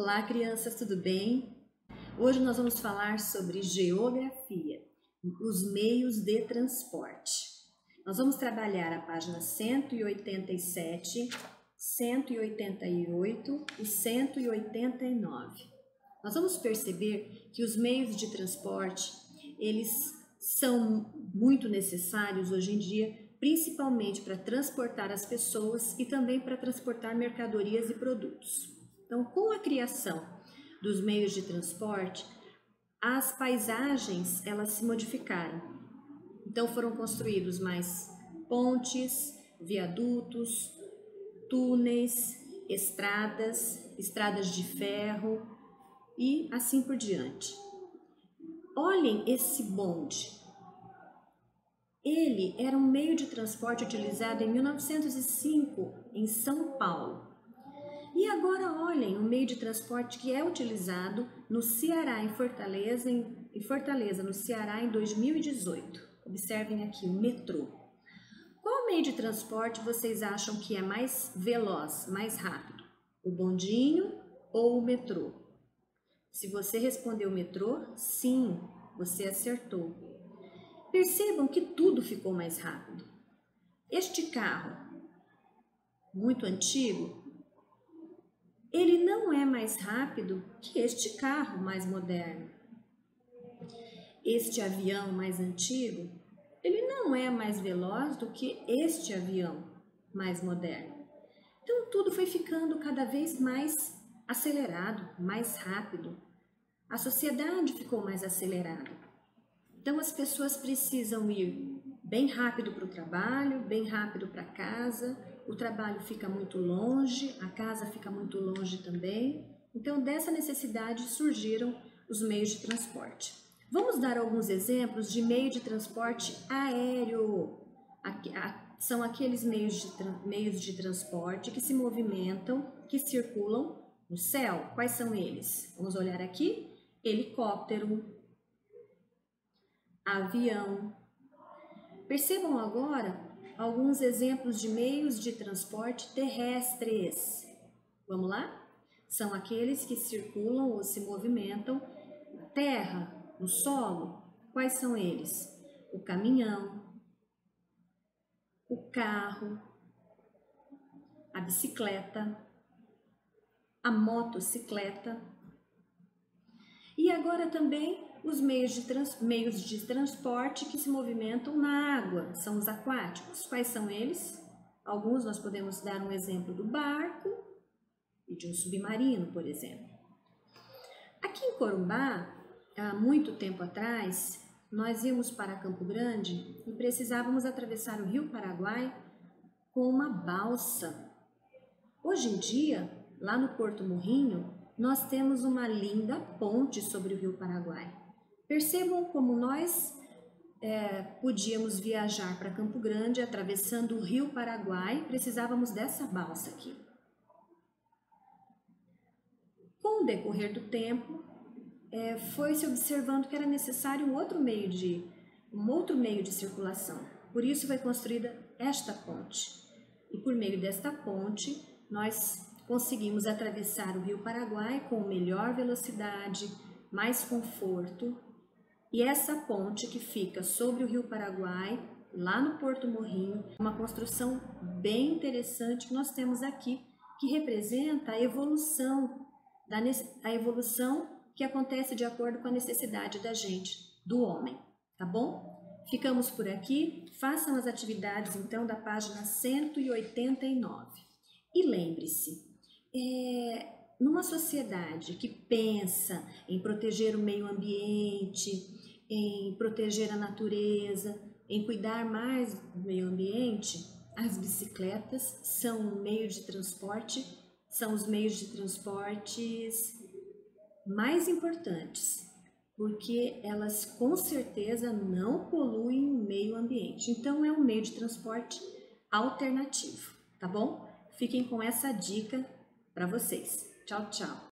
Olá, crianças, tudo bem? Hoje nós vamos falar sobre geografia, os meios de transporte. Nós vamos trabalhar a página 187, 188 e 189. Nós vamos perceber que os meios de transporte, eles são muito necessários hoje em dia, principalmente para transportar as pessoas e também para transportar mercadorias e produtos. Então, com a criação dos meios de transporte, as paisagens elas se modificaram. Então foram construídos mais pontes, viadutos, túneis, estradas, estradas de ferro e assim por diante. Olhem esse bonde. Ele era um meio de transporte utilizado em 1905 em São Paulo. E agora olhem o meio de transporte que é utilizado no Ceará, em Fortaleza, em, em Fortaleza, no Ceará, em 2018. Observem aqui o metrô. Qual meio de transporte vocês acham que é mais veloz, mais rápido? O bondinho ou o metrô? Se você respondeu metrô, sim, você acertou. Percebam que tudo ficou mais rápido. Este carro, muito antigo, ele não é mais rápido que este carro mais moderno. Este avião mais antigo, ele não é mais veloz do que este avião mais moderno. Então tudo foi ficando cada vez mais acelerado, mais rápido. A sociedade ficou mais acelerada. Então as pessoas precisam ir bem rápido para o trabalho, bem rápido para casa, o trabalho fica muito longe, a casa fica muito longe também. Então, dessa necessidade surgiram os meios de transporte. Vamos dar alguns exemplos de meio de transporte aéreo. São aqueles meios de, meios de transporte que se movimentam, que circulam no céu. Quais são eles? Vamos olhar aqui: helicóptero, avião. Percebam agora alguns exemplos de meios de transporte terrestres. Vamos lá? São aqueles que circulam ou se movimentam na terra, no solo. Quais são eles? O caminhão, o carro, a bicicleta, a motocicleta. E agora também os meios de, trans, meios de transporte que se movimentam na água, são os aquáticos. Quais são eles? Alguns nós podemos dar um exemplo do barco e de um submarino, por exemplo. Aqui em Corumbá, há muito tempo atrás, nós íamos para Campo Grande e precisávamos atravessar o Rio Paraguai com uma balsa. Hoje em dia, lá no Porto Morrinho, nós temos uma linda ponte sobre o Rio Paraguai. Percebam como nós é, podíamos viajar para Campo Grande atravessando o rio Paraguai, precisávamos dessa balsa aqui. Com o decorrer do tempo, é, foi se observando que era necessário um outro meio de um outro meio de circulação. Por isso foi construída esta ponte. E por meio desta ponte, nós conseguimos atravessar o Rio Paraguai com melhor velocidade, mais conforto e essa ponte que fica sobre o Rio Paraguai, lá no Porto Morrinho, uma construção bem interessante que nós temos aqui, que representa a evolução, da, a evolução que acontece de acordo com a necessidade da gente, do homem, tá bom? Ficamos por aqui, façam as atividades então da página 189. E lembre-se, é, numa sociedade que pensa em proteger o meio ambiente, em proteger a natureza, em cuidar mais do meio ambiente, as bicicletas são um meio de transporte, são os meios de transportes mais importantes, porque elas com certeza não poluem o meio ambiente. Então é um meio de transporte alternativo, tá bom? Fiquem com essa dica para vocês. Tchau, tchau.